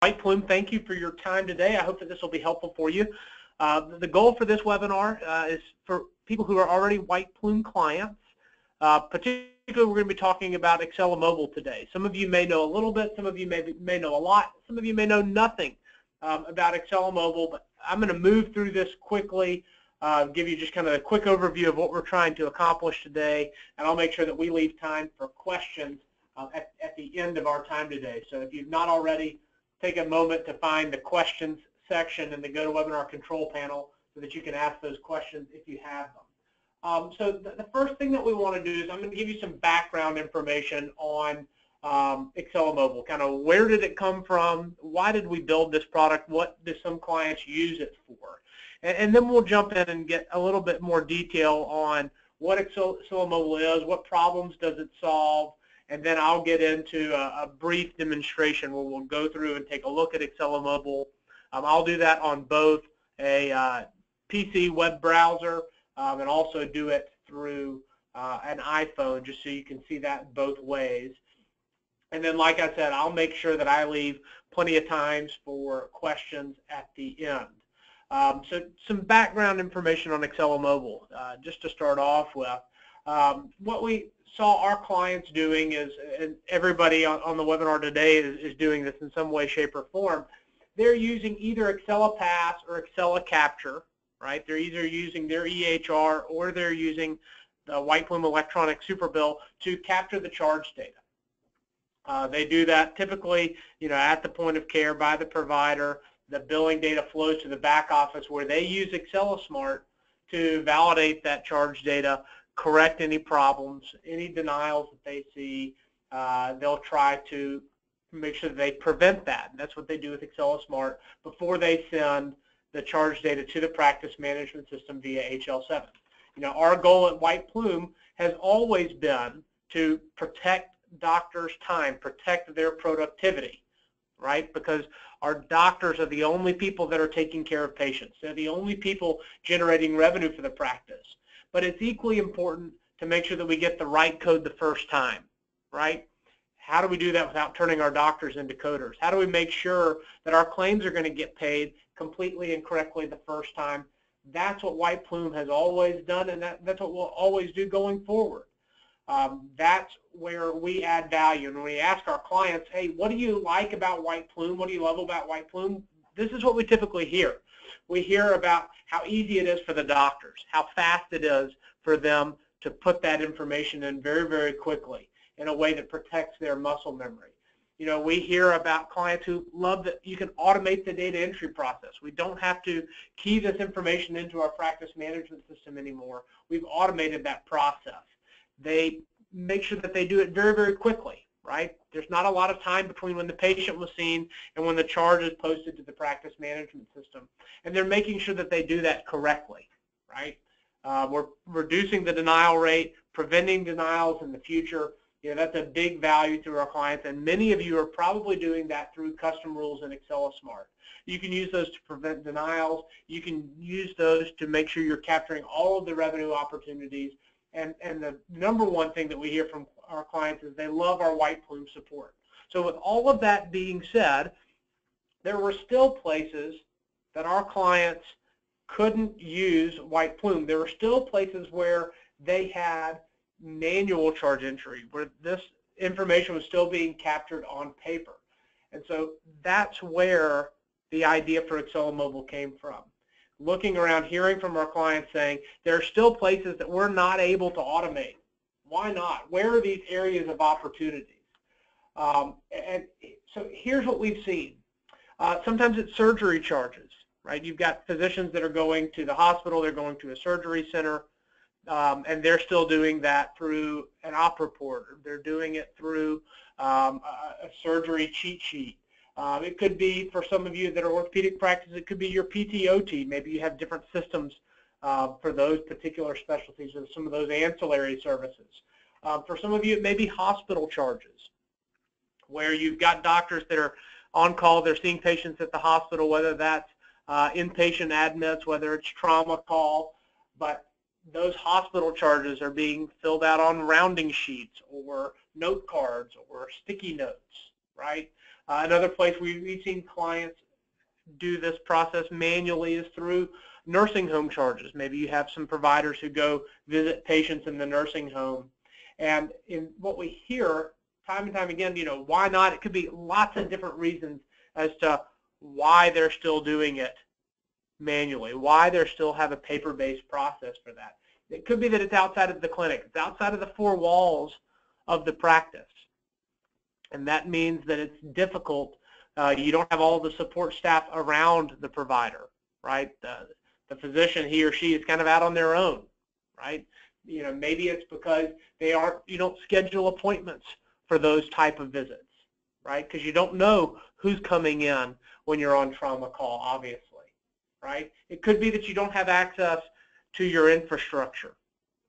White Plume, thank you for your time today. I hope that this will be helpful for you. Uh, the goal for this webinar uh, is for people who are already White Plume clients. Uh, particularly, we're going to be talking about AccelaMOBILE today. Some of you may know a little bit, some of you may, may know a lot, some of you may know nothing um, about AccelaMOBILE, but I'm going to move through this quickly, uh, give you just kind of a quick overview of what we're trying to accomplish today, and I'll make sure that we leave time for questions uh, at, at the end of our time today. So if you've not already, take a moment to find the questions section in the GoToWebinar control panel so that you can ask those questions if you have them. Um, so the, the, first thing that we want to do is I'm going to give you some background information on um, AccelaMOBILE, kind of where did it come from, why did we build this product, what do some clients use it for, and, and then we'll jump in and get a little bit more detail on what Excel Mobile is, what problems does it solve, and then I'll get into a, a, brief demonstration where we'll go through and take a look at AccelaMOBILE. Um, I'll do that on both a uh, PC web browser um, and also do it through uh, an iPhone just so you can see that both ways. And then, like I said, I'll make sure that I leave plenty of times for questions at the end. Um, so some background information on AccelaMOBILE, uh, just to start off with. Um, what we saw our clients doing is, and everybody on, on the webinar today is, is, doing this in some way, shape, or form, they're using either AccelaPASS or AccelaCAPTURE, right? They're either using their EHR or they're using the White Plume Electronic Superbill to capture the charge data. Uh, they do that typically, you know, at the point of care by the provider. The billing data flows to the back office where they use AccelaSMART to validate that charge data correct any problems, any denials that they see. Uh, they'll try to make sure they prevent that. And that's what they do with AccelaSMART before they send the charge data to the practice management system via HL7. You know, our goal at White Plume has always been to protect doctors' time, protect their productivity, right? Because our doctors are the only people that are taking care of patients. They're the only people generating revenue for the practice but it's equally important to make sure that we get the right code the first time, right? How do we do that without turning our doctors into coders? How do we make sure that our claims are going to get paid completely and correctly the first time? That's what White Plume has always done, and that, that's what we'll always do going forward. Um, that's where we add value. And we ask our clients, hey, what do you like about White Plume? What do you love about White Plume? This is what we typically hear we hear about how easy it is for the doctors, how fast it is for them to put that information in very, very quickly in a way that protects their muscle memory. You know, we hear about clients who love that you can automate the data entry process. We don't have to key this information into our practice management system anymore. We've automated that process. They make sure that they do it very, very quickly right? There's not a lot of time between when the patient was seen and when the charge is posted to the practice management system. And they're making sure that they do that correctly, right? Uh, we're reducing the denial rate, preventing denials in the future. You know, that's a big value to our clients, and many of you are probably doing that through custom rules in Excella Smart. You can use those to prevent denials. You can use those to make sure you're capturing all of the revenue opportunities. And, and the number one thing that we hear from our clients is they love our white plume support. So with all of that being said, there were still places that our clients couldn't use white plume. There were still places where they had manual charge entry, where this information was still being captured on paper. And so that's where the idea for AccelaMOBILE came from. Looking around, hearing from our clients saying, there are still places that we're not able to automate. Why not? Where are these areas of opportunities? Um, and so here's what we've seen. Uh, sometimes it's surgery charges, right? You've got physicians that are going to the hospital, they're going to a surgery center, um, and they're still doing that through an op report. They're doing it through um, a, surgery cheat sheet. Um, it could be, for some of you that are orthopedic practice, it could be your PTOT. Maybe you have different systems uh, for those particular specialties or some of those ancillary services. Uh, for some of you, it may be hospital charges, where you've got doctors that are on call, they're seeing patients at the hospital, whether that's uh, inpatient admits, whether it's trauma call, but those hospital charges are being filled out on rounding sheets or note cards or sticky notes, right? Uh, another place we, we've seen clients do this process manually is through nursing home charges. Maybe you have some providers who go visit patients in the nursing home. And in what we hear time and time again, you know, why not? It could be lots of different reasons as to why they're still doing it manually, why they still have a paper-based process for that. It could be that it's outside of the clinic. It's outside of the four walls of the practice. And that means that it's difficult. Uh, you don't have all the support staff around the provider, right? The, the physician, he or she is kind of out on their own, right? You know, maybe it's because they aren't, you don't schedule appointments for those type of visits, right? Because you don't know who's coming in when you're on trauma call, obviously, right? It could be that you don't have access to your infrastructure,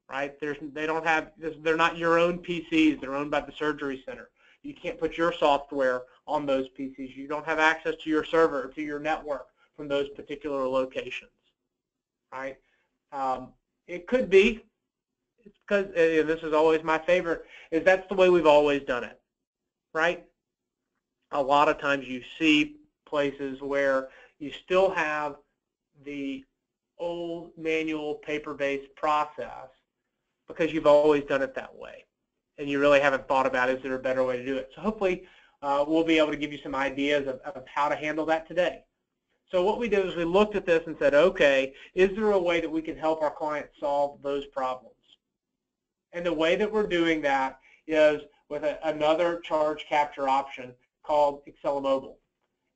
right? There's, they don't have, they're not your own PCs, they're owned by the surgery center. You can't put your software on those PCs. You don't have access to your server, to your network from those particular locations, right? Um, it could be, because, and this is always my favorite, is that's the way we've always done it, right? A lot of times you see places where you still have the old manual paper-based process because you've always done it that way and you really haven't thought about is there a better way to do it. So hopefully uh, we'll be able to give you some ideas of, of how to handle that today. So what we did is we looked at this and said, okay, is there a way that we can help our clients solve those problems? And the way that we're doing that is with a, another charge capture option called AccelaMOBILE.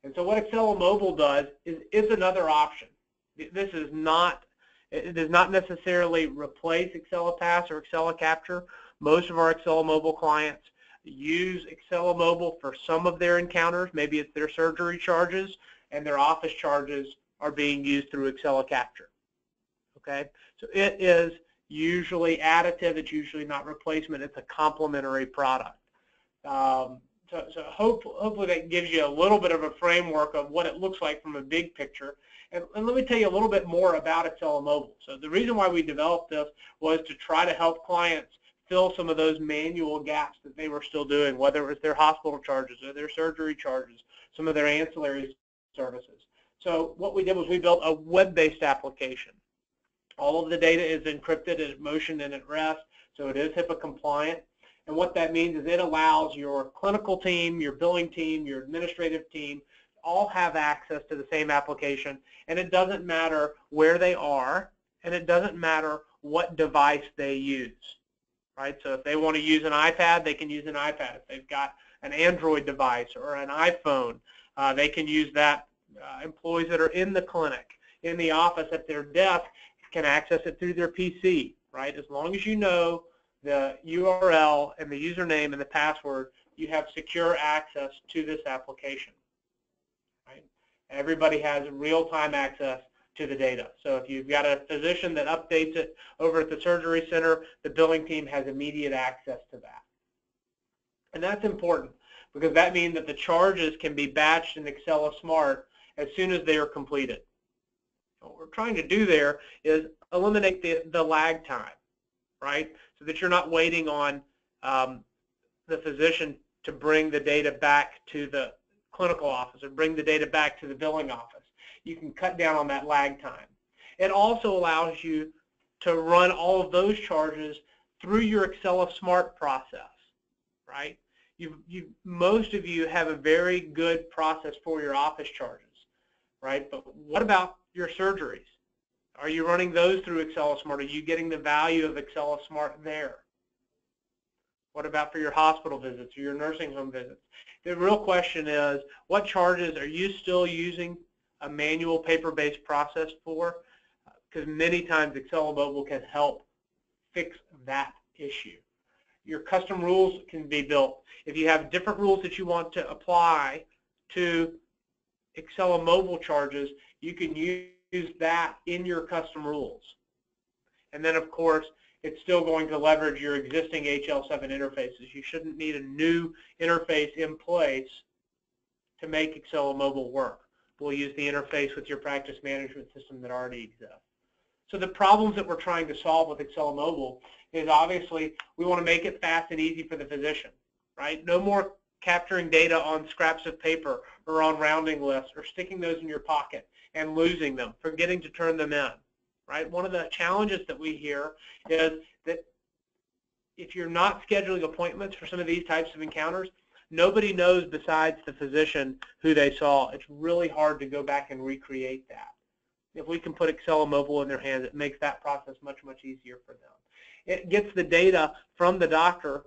And so what AccelaMOBILE does is, is another option. This is not, it does not necessarily replace Pass or AccelaCAPTURE. Most of our AccelaMOBILE clients use AccelaMOBILE for some of their encounters. Maybe it's their surgery charges and their office charges are being used through AccelaCAPTURE. Okay, so it is usually additive. It's usually not replacement. It's a complementary product. Um, so, so hope, hopefully that gives you a little bit of a framework of what it looks like from a big picture. And, and, let me tell you a little bit more about AccelaMOBILE. So the reason why we developed this was to try to help clients fill some of those manual gaps that they were still doing, whether it was their hospital charges or their surgery charges, some of their ancillary services. So what we did was we built a web-based application. All of the data is encrypted, is motion and at rest, so it is HIPAA compliant. And what that means is it allows your clinical team, your billing team, your administrative team, all have access to the same application. And it doesn't matter where they are, and it doesn't matter what device they use. Right? So if they want to use an iPad, they can use an iPad. If they've got an Android device or an iPhone, uh, they can use that. Uh, employees that are in the clinic, in the office, at their desk, can access it through their PC. Right? As long as you know the URL and the username and the password, you have secure access to this application. Right? Everybody has real-time access to the data. So if you've got a physician that updates it over at the surgery center, the billing team has immediate access to that. And that's important because that means that the charges can be batched in AccelaSMART as soon as they are completed. What we're trying to do there is eliminate the, the lag time, right? so that you're not waiting on um, the physician to bring the data back to the clinical office or bring the data back to the billing office. You can cut down on that lag time. It also allows you to run all of those charges through your AccelaSMART process, right? You, you, most of you have a very good process for your office charges, right? But what about your surgeries? Are you running those through AccelaSMART? Are you getting the value of Excella Smart there? What about for your hospital visits or your nursing home visits? The real question is, what charges are you still using a manual paper-based process for? Because many times AccelaMOBILE can help fix that issue. Your custom rules can be built. If you have different rules that you want to apply to AccelaMOBILE charges, you can use that in your custom rules. And then, of course, it's still going to leverage your existing HL7 interfaces. You shouldn't need a new interface in place to make AccelaMOBILE work. We'll use the interface with your practice management system that already exists. So the problems that we're trying to solve with AccelaMOBILE is obviously we want to make it fast and easy for the physician, right? No more capturing data on scraps of paper or on rounding lists or sticking those in your pocket and losing them, forgetting to turn them in, right? One of the challenges that we hear is that if you're not scheduling appointments for some of these types of encounters, nobody knows besides the physician who they saw. It's really hard to go back and recreate that. If we can put AccelaMOBILE in their hands, it makes that process much, much easier for them. It gets the data from the doctor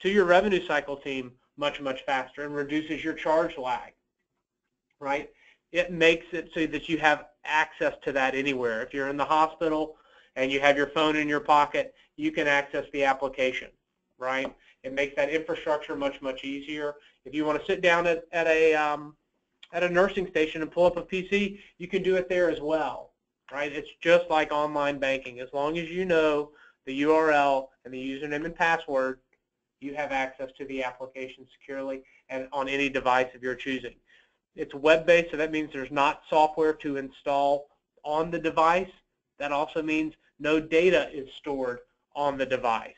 to your revenue cycle team much, much faster and reduces your charge lag, right? It makes it so that you have access to that anywhere. If you're in the hospital and you have your phone in your pocket, you can access the application, right? It makes that infrastructure much, much easier. If you want to sit down at, at a um, at a nursing station and pull up a PC, you can do it there as well, right? It's just like online banking. As long as you know the URL and the username and password, you have access to the application securely and on any device of your choosing. It's web-based, so that means there's not software to install on the device. That also means no data is stored on the device.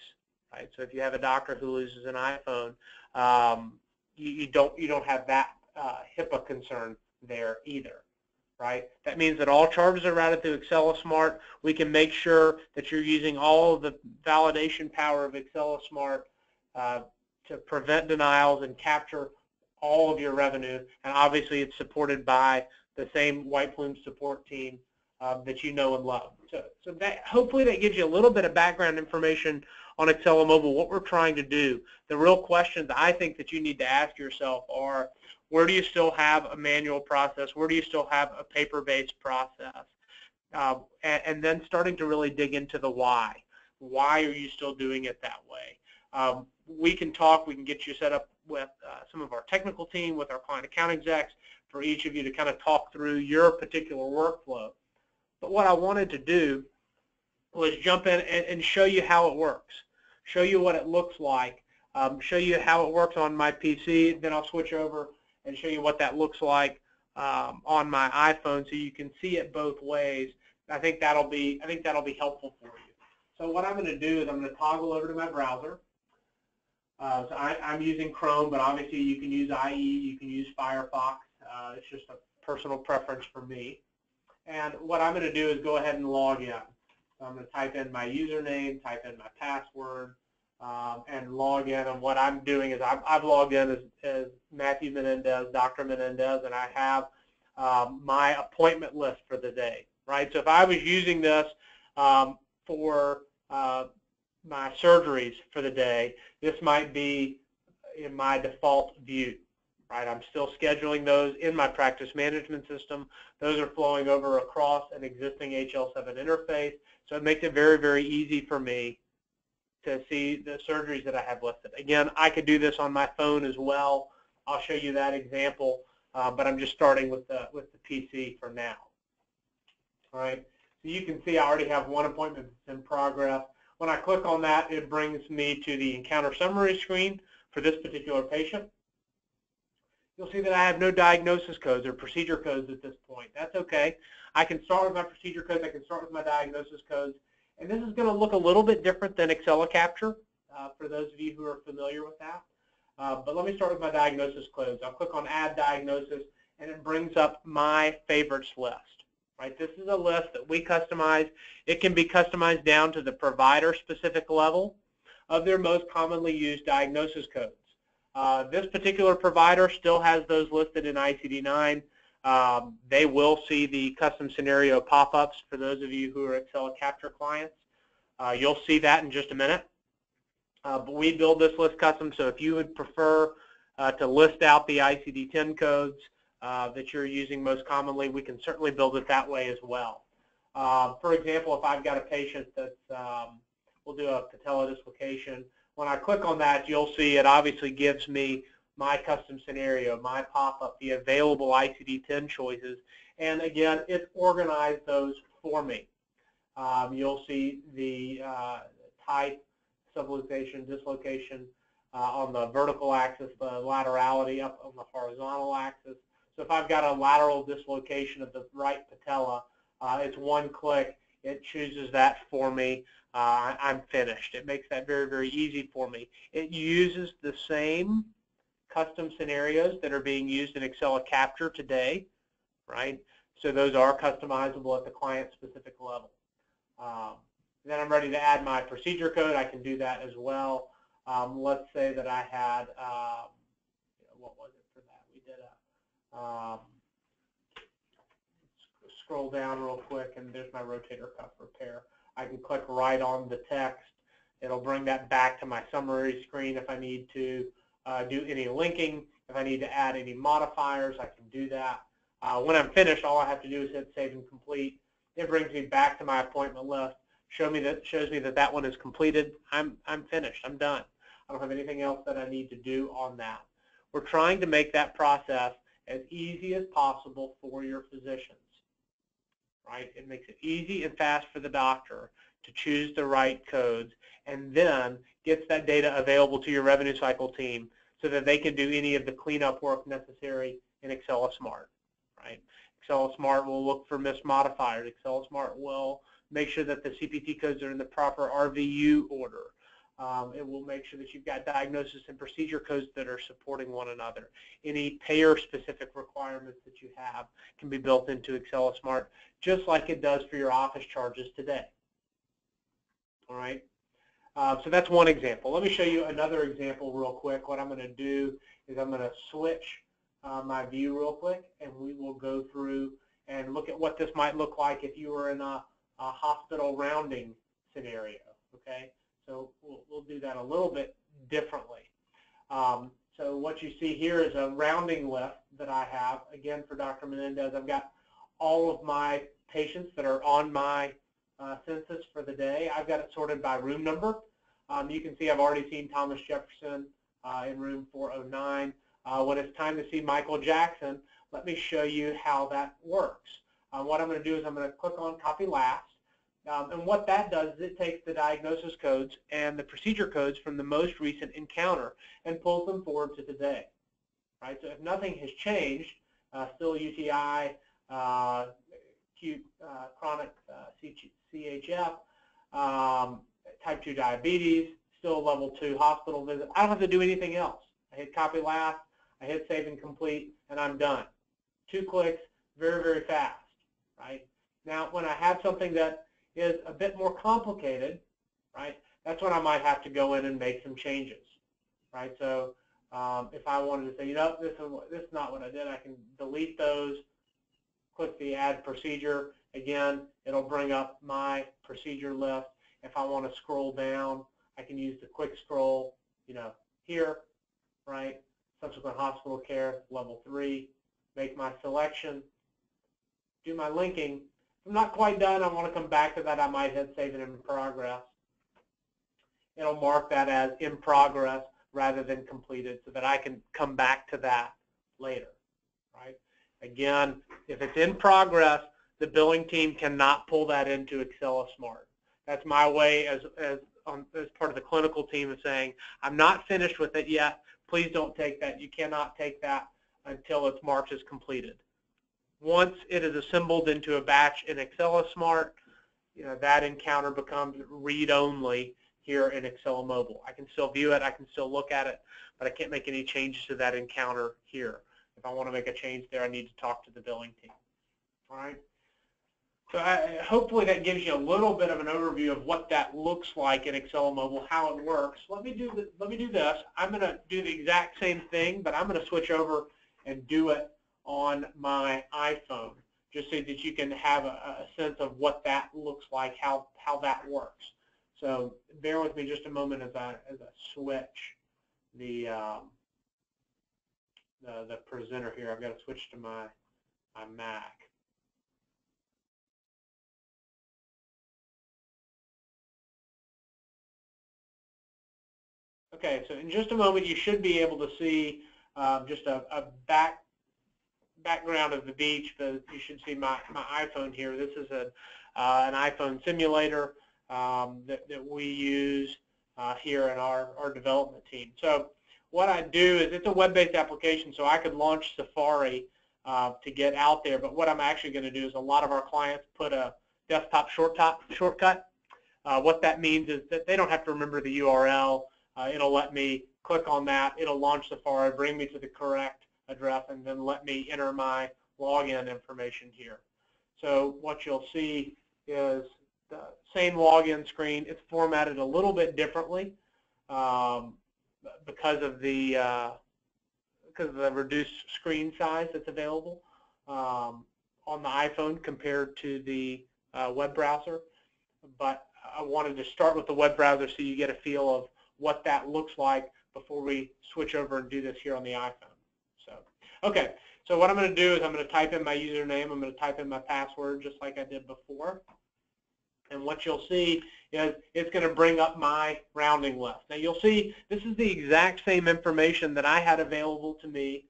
Right? So if you have a doctor who loses an iPhone, um, you, you, don't you don't have that uh, HIPAA concern there either. Right? That means that all charges are routed through AccelaSMART. We can make sure that you're using all of the validation power of AccelaSMART uh, to prevent denials and capture all of your revenue. And obviously, it's supported by the same White Plume support team uh, that you know and love. So, so that hopefully that gives you a little bit of background information on AccelaMOBILE, what we're trying to do. The real questions I think that you need to ask yourself are, where do you still have a manual process? Where do you still have a paper-based process? Uh, and, and, then starting to really dig into the why. Why are you still doing it that way? Um, we can talk, we can get you set up with uh, some of our technical team, with our client account execs, for each of you to kind of talk through your particular workflow. But what I wanted to do was jump in and, and show you how it works, show you what it looks like, um, show you how it works on my PC, then I'll switch over and show you what that looks like um, on my iPhone so you can see it both ways. I think that'll be I think that'll be helpful for you. So what I'm going to do is I'm going to toggle over to my browser. Uh, so I, am using Chrome, but obviously you can use IE, you can use Firefox. Uh, it's just a personal preference for me. And what I'm going to do is go ahead and log in. So I'm going to type in my username, type in my password, um, and log in. And what I'm doing is I've, I've logged in as, as, Matthew Menendez, Dr. Menendez, and I have um, my appointment list for the day, right? So if I was using this um, for uh, my surgeries for the day, this might be in my default view, right? I'm still scheduling those in my practice management system. Those are flowing over across an existing HL7 interface, so it makes it very, very easy for me to see the surgeries that I have listed. Again, I could do this on my phone as well. I'll show you that example, uh, but I'm just starting with the, with the PC for now. All right, so you can see I already have one appointment that's in progress. When I click on that, it brings me to the encounter summary screen for this particular patient. You'll see that I have no diagnosis codes or procedure codes at this point. That's okay. I can start with my procedure codes. I can start with my diagnosis codes. And this is going to look a little bit different than AccelaCAPTURE uh, for those of you who are familiar with that. Uh, but let me start with my diagnosis codes. I'll click on Add Diagnosis, and it brings up my favorites list right? This is a list that we customize. It can be customized down to the provider-specific level of their most commonly used diagnosis codes. Uh, this particular provider still has those listed in ICD-9. Um, they will see the custom scenario pop-ups for those of you who are AccelaCAPTURE clients. Uh, you'll see that in just a minute. Uh, but we build this list custom, so if you would prefer uh, to list out the ICD-10 codes, uh, that you're using most commonly, we can certainly build it that way as well. Uh, for example, if I've got a patient that's, um, we'll do a patella dislocation, when I click on that, you'll see it obviously gives me my custom scenario, my pop-up, the available ICD-10 choices, and again, it organized those for me. Um, you'll see the uh, type, subluxation, dislocation uh, on the vertical axis, the laterality up on the horizontal axis, so if I've got a lateral dislocation of the right patella, uh, it's one click. It chooses that for me. Uh, I'm finished. It makes that very, very easy for me. It uses the same custom scenarios that are being used in AccelaCAPTURE today, right? So those are customizable at the client-specific level. Um, then I'm ready to add my procedure code. I can do that as well. Um, let's say that I had, um, what was it for that? We did a, um, scroll down real quick, and there's my rotator cuff repair. I can click right on the text. It'll bring that back to my summary screen if I need to uh, do any linking. If I need to add any modifiers, I can do that. Uh, when I'm finished, all I have to do is hit save and complete. It brings me back to my appointment list. Show me that shows me that that one is completed. I'm I'm finished. I'm done. I don't have anything else that I need to do on that. We're trying to make that process as easy as possible for your physicians. Right? It makes it easy and fast for the doctor to choose the right codes and then gets that data available to your revenue cycle team so that they can do any of the cleanup work necessary in AccelaSMART. Right? AccelaSMART will look for mismodifiers. AccelaSMART will make sure that the CPT codes are in the proper RVU order. Um, it will make sure that you've got diagnosis and procedure codes that are supporting one another. Any payer-specific requirements that you have can be built into AccelaSMART, just like it does for your office charges today. All right. Uh, so that's one example. Let me show you another example real quick. What I'm going to do is I'm going to switch uh, my view real quick, and we will go through and look at what this might look like if you were in a, a hospital rounding scenario. Okay. So we'll, we'll do that a little bit differently. Um, so what you see here is a rounding list that I have. Again, for Dr. Menendez, I've got all of my patients that are on my uh, census for the day. I've got it sorted by room number. Um, you can see I've already seen Thomas Jefferson uh, in room 409. Uh, when it's time to see Michael Jackson, let me show you how that works. Uh, what I'm going to do is I'm going to click on copy last. Um, and what that does is it takes the diagnosis codes and the procedure codes from the most recent encounter and pulls them forward to today. Right? So if nothing has changed, uh, still UTI, uh, acute uh, chronic uh, CHF, um, type 2 diabetes, still level 2 hospital visit. I don't have to do anything else. I hit copy last, I hit save and complete, and I'm done. Two clicks, very, very fast. Right? Now, when I have something that is a bit more complicated, right, that's when I might have to go in and make some changes, right? So um, if I wanted to say, you know, this is, this is not what I did, I can delete those, click the add procedure. Again, it'll bring up my procedure list. If I want to scroll down, I can use the quick scroll, you know, here, right? Subsequent hospital care, level three, make my selection, do my linking, I'm not quite done. I want to come back to that. I might hit save it in progress. It'll mark that as in progress rather than completed so that I can come back to that later. Right? Again, if it's in progress, the billing team cannot pull that into AccelaSMART. That's my way as, as, um, as part of the clinical team of saying, I'm not finished with it yet. Please don't take that. You cannot take that until it's marked as completed. Once it is assembled into a batch in AccelaSMART, you know, that encounter becomes read-only here in AccelaMOBILE. I can still view it, I can still look at it, but I can't make any changes to that encounter here. If I want to make a change there, I need to talk to the billing team. All right. So I, hopefully that gives you a little bit of an overview of what that looks like in AccelaMOBILE, how it works. Let me do the, let me do this. I'm going to do the exact same thing, but I'm going to switch over and do it on my iPhone, just so that you can have a, a sense of what that looks like, how, how that works. So bear with me just a moment as I, as I switch the, um, the, the presenter here. I've got to switch to my, my Mac. Okay, so in just a moment you should be able to see um, just a, a back background of the beach, but you should see my, my iPhone here. This is a, uh, an iPhone simulator um, that, that we use uh, here in our, our development team. So what I do is it's a web-based application, so I could launch Safari uh, to get out there, but what I'm actually going to do is a lot of our clients put a desktop shortcut. shortcut. Uh, what that means is that they don't have to remember the URL. Uh, it'll let me click on that, it'll launch Safari, bring me to the correct address, and then let me enter my login information here. So what you'll see is the same login screen. It's formatted a little bit differently um, because of the uh, because of the reduced screen size that's available um, on the iPhone compared to the uh, web browser. But I wanted to start with the web browser so you get a feel of what that looks like before we switch over and do this here on the iPhone. Okay. So what I'm going to do is I'm going to type in my username. I'm going to type in my password just like I did before. And what you'll see is it's going to bring up my rounding list. Now you'll see this is the exact same information that I had available to me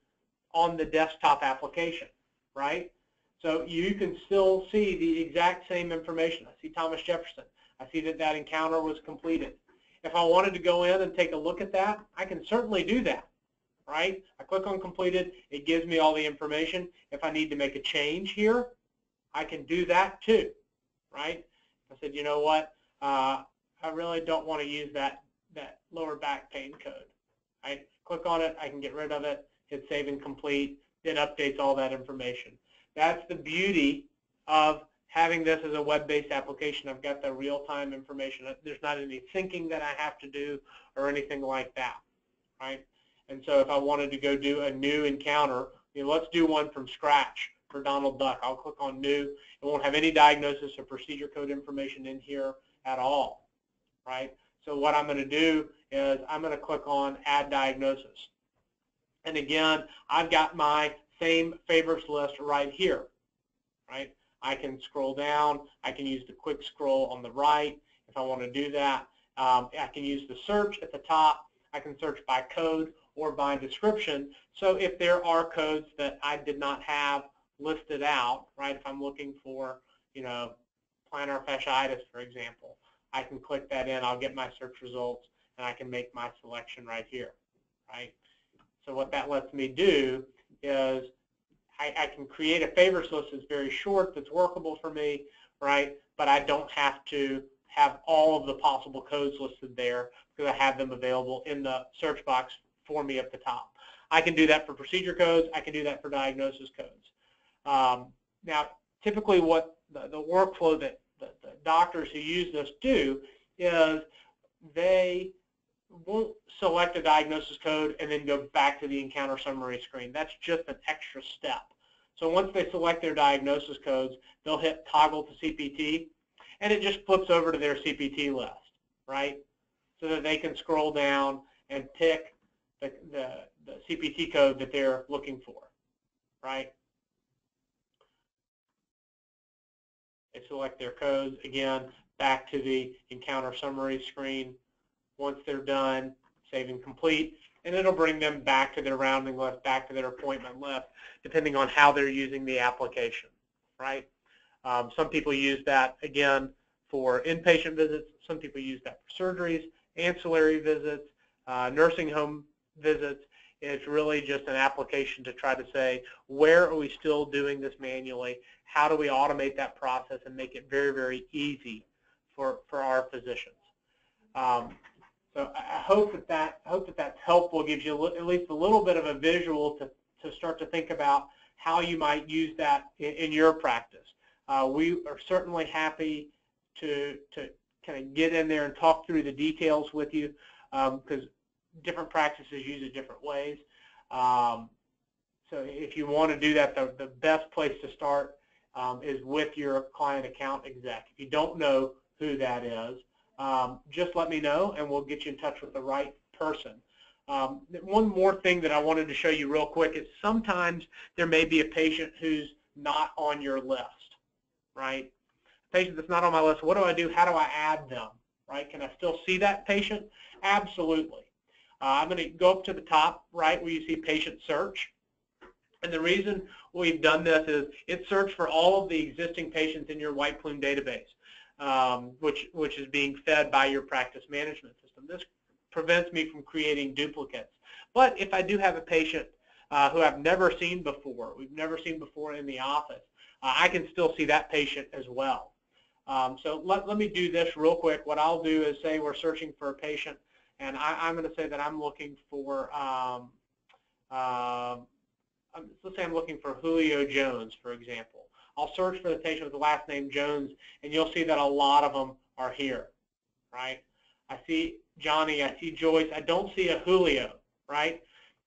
on the desktop application, right? So you can still see the exact same information. I see Thomas Jefferson. I see that that encounter was completed. If I wanted to go in and take a look at that, I can certainly do that, right? I click on completed. It gives me all the information. If I need to make a change here, I can do that too, right? I said, you know what? Uh, I really don't want to use that, that lower back pain code. I click on it, I can get rid of it, hit save and complete, it updates all that information. That's the beauty of having this as a web-based application. I've got the real-time information. There's not any thinking that I have to do or anything like that, right? And so if I wanted to go do a new encounter, you know, let's do one from scratch for Donald Duck. I'll click on new. It won't have any diagnosis or procedure code information in here at all, right? So what I'm going to do is I'm going to click on add diagnosis. And again, I've got my same favorites list right here, right? I can scroll down. I can use the quick scroll on the right if I want to do that. Um, I can use the search at the top. I can search by code or by description. So if there are codes that I did not have listed out, right, if I'm looking for, you know, plantar fasciitis, for example, I can click that in. I'll get my search results, and I can make my selection right here, right? So what that lets me do is I, I can create a favorites list that's very short, that's workable for me, right? But I don't have to have all of the possible codes listed there because I have them available in the search box for me at the top. I can do that for procedure codes. I can do that for diagnosis codes. Um, now, typically what the, the workflow that the, the doctors who use this do is they won't select a diagnosis code and then go back to the encounter summary screen. That's just an extra step. So once they select their diagnosis codes, they'll hit toggle to CPT, and it just flips over to their CPT list, right? So that they can scroll down and pick the, the, the CPT code that they're looking for, right? They select their codes, again, back to the encounter summary screen, once they're done, save and complete, and it'll bring them back to their rounding list, back to their appointment list, depending on how they're using the application, right? Um, some people use that, again, for inpatient visits. Some people use that for surgeries, ancillary visits, uh, nursing home visits. It's really just an application to try to say, where are we still doing this manually? How do we automate that process and make it very, very easy for, for our physicians? Um, so I hope that that hope that that's helpful. Gives you at least a little bit of a visual to to start to think about how you might use that in, in your practice. Uh, we are certainly happy to to kind of get in there and talk through the details with you because um, different practices use it different ways. Um, so if you want to do that, the, the best place to start um, is with your client account exec. If you don't know who that is, um, just let me know and we'll get you in touch with the right person. Um, one more thing that I wanted to show you real quick is sometimes there may be a patient who's not on your list, right? A patient that's not on my list, what do I do? How do I add them, right? Can I still see that patient? Absolutely. Uh, I'm going to go up to the top right where you see patient search. And the reason we've done this is it searched for all of the existing patients in your White Plume database um, which, which is being fed by your practice management system. This prevents me from creating duplicates. But if I do have a patient uh, who I've never seen before, we've never seen before in the office, uh, I can still see that patient as well. Um, so let, let me do this real quick. What I'll do is say we're searching for a patient and I, am going to say that I'm looking for, um, uh, let's say I'm looking for Julio Jones, for example. I'll search for the patient with the last name Jones, and you'll see that a lot of them are here, right? I see Johnny, I see Joyce, I don't see a Julio, right?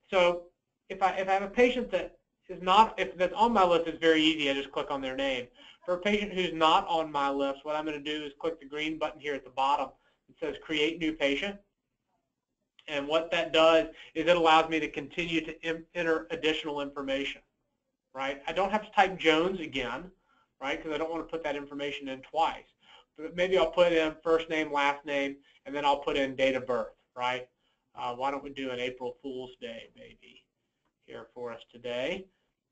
So if I, if I have a patient that is not, if that's on my list, it's very easy. I just click on their name. For a patient who's not on my list, what I'm going to do is click the green button here at the bottom. It says Create New Patient. And what that does is it allows me to continue to enter additional information, right? I don't have to type Jones again, right, because I don't want to put that information in twice. But maybe I'll put in first name, last name, and then I'll put in date of birth, right? Uh, why don't we do an April Fool's Day, maybe, here for us today.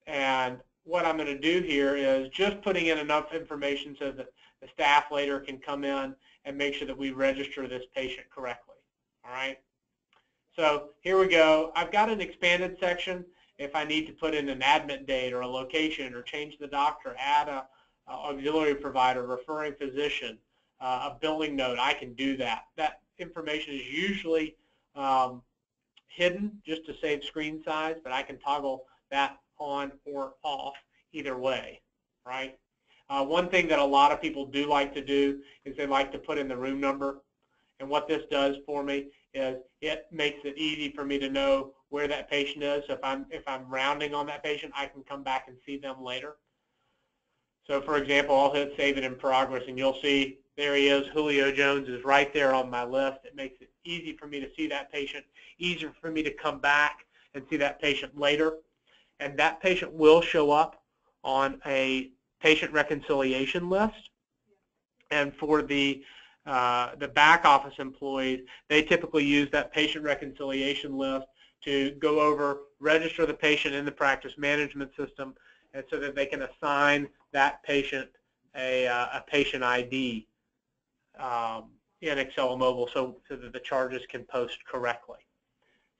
And what I'm going to do here is just putting in enough information so that the staff later can come in and make sure that we register this patient correctly. All right. So here we go. I've got an expanded section. If I need to put in an admit date or a location or change the doctor, add a, a auxiliary provider, referring physician, uh, a billing note, I can do that. That information is usually um, hidden just to save screen size, but I can toggle that on or off either way, right? Uh, one thing that a lot of people do like to do is they like to put in the room number. And what this does for me is it makes it easy for me to know where that patient is. So if I'm, if I'm rounding on that patient, I can come back and see them later. So for example, I'll hit save it in progress and you'll see there he is. Julio Jones is right there on my list. It makes it easy for me to see that patient, easier for me to come back and see that patient later and that patient will show up on a patient reconciliation list. And for the uh, the back office employees, they typically use that patient reconciliation list to go over, register the patient in the practice management system, and so that they can assign that patient a, uh, a patient ID um, in AccelaMOBILE so, so that the charges can post correctly.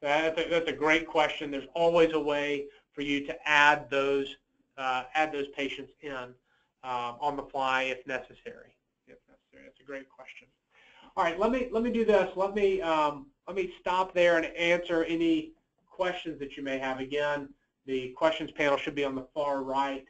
That's a, that's a great question. There's always a way for you to add those uh, add those patients in um, on the fly if necessary. A great question. All right, let me let me do this. Let me um, let me stop there and answer any questions that you may have. Again, the questions panel should be on the far right